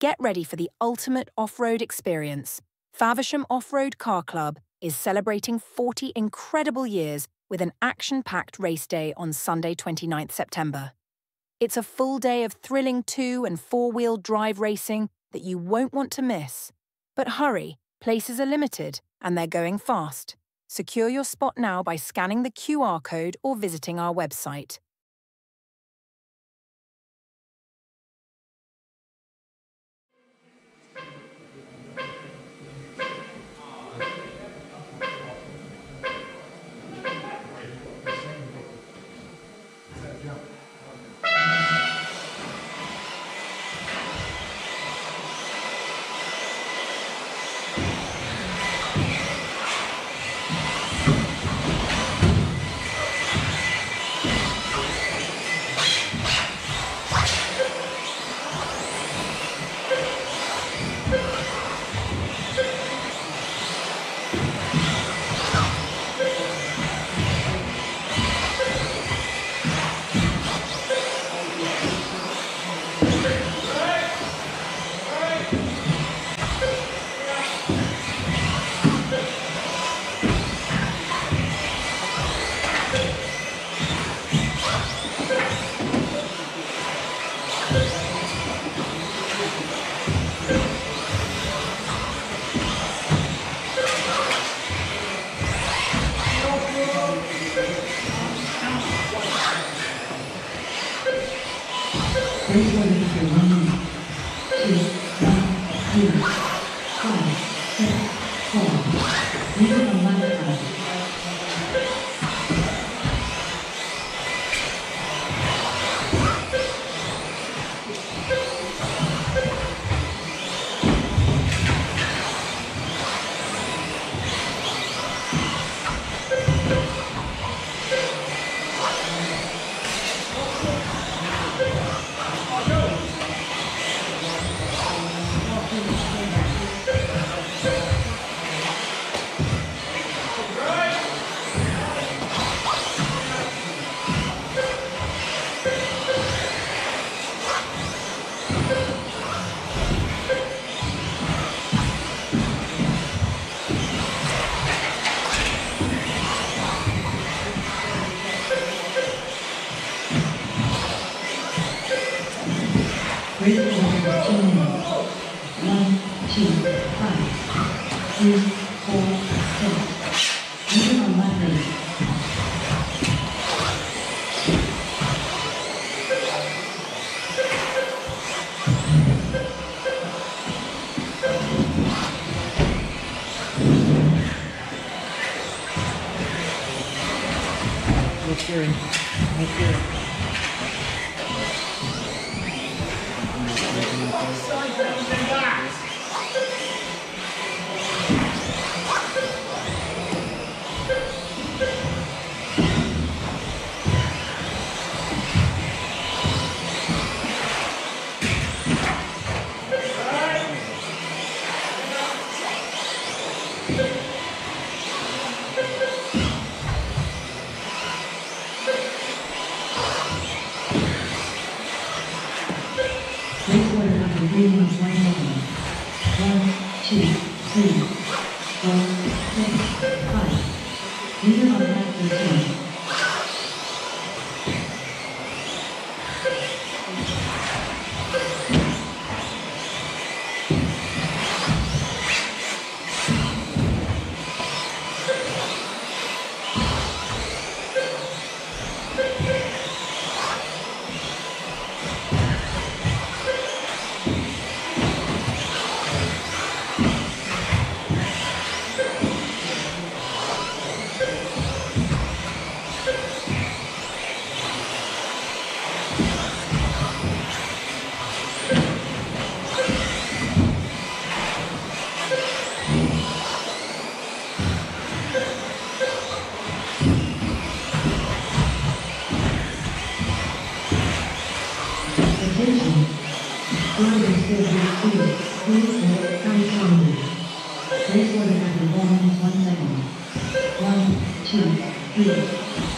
Get ready for the ultimate off-road experience. Faversham Off-Road Car Club is celebrating 40 incredible years with an action-packed race day on Sunday 29th September. It's a full day of thrilling two and four-wheel drive racing that you won't want to miss. But hurry, places are limited and they're going fast. Secure your spot now by scanning the QR code or visiting our website. 何?日常经历，温平快，知波动，一定要慢点。Let's hear it. Let's hear it. Oh, sorry, back. One, two, three. This would have been one, one second. One, two, three.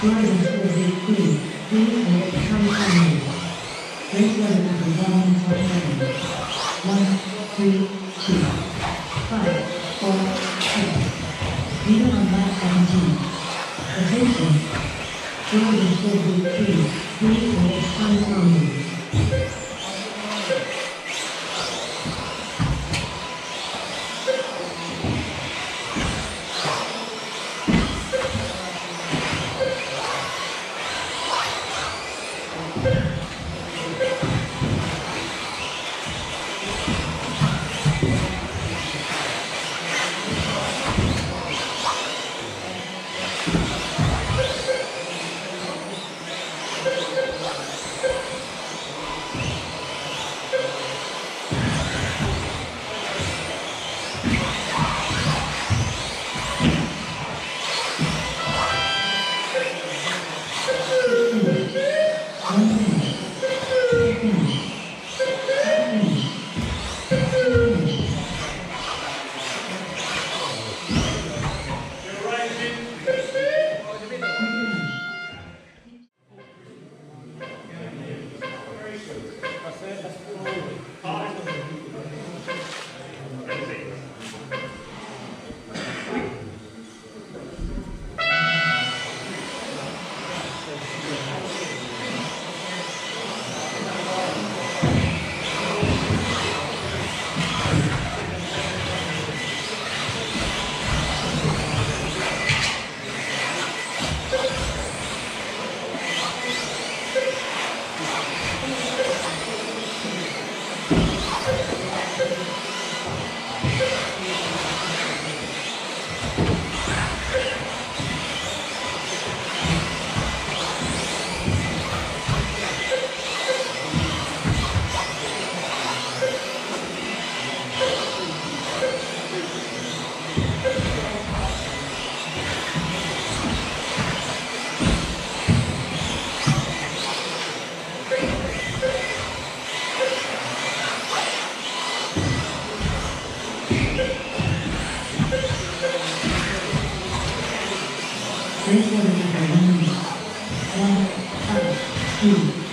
Driving for the queen, three or county family. Race weather number one for family. One, three, 随便に5人、4、3、2、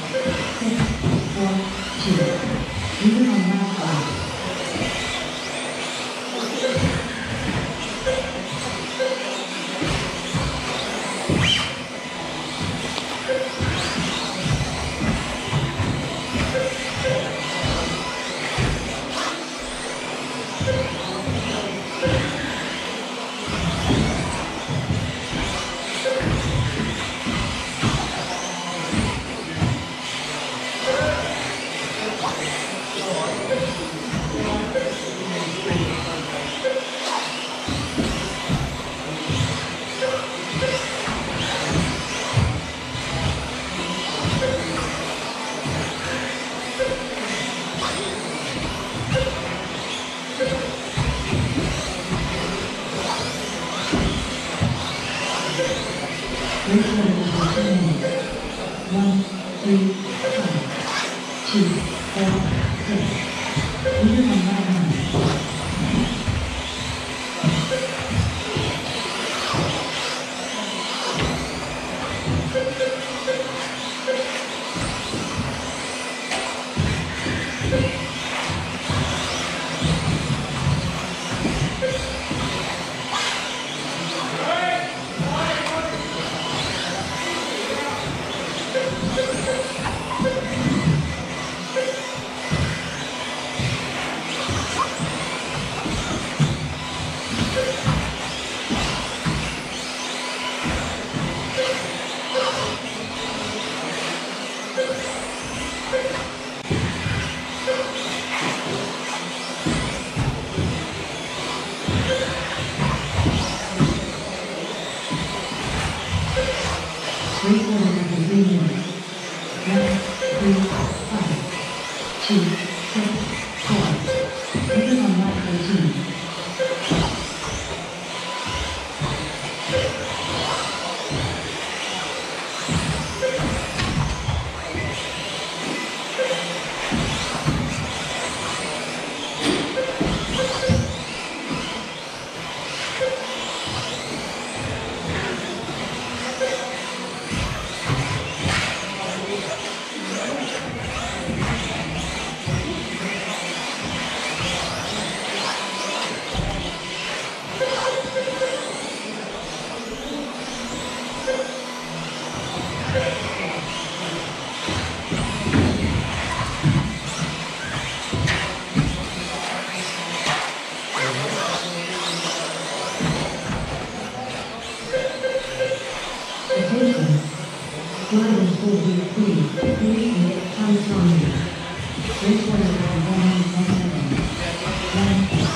One, three, five, two, four, 四、三、二、一，一个方向推进。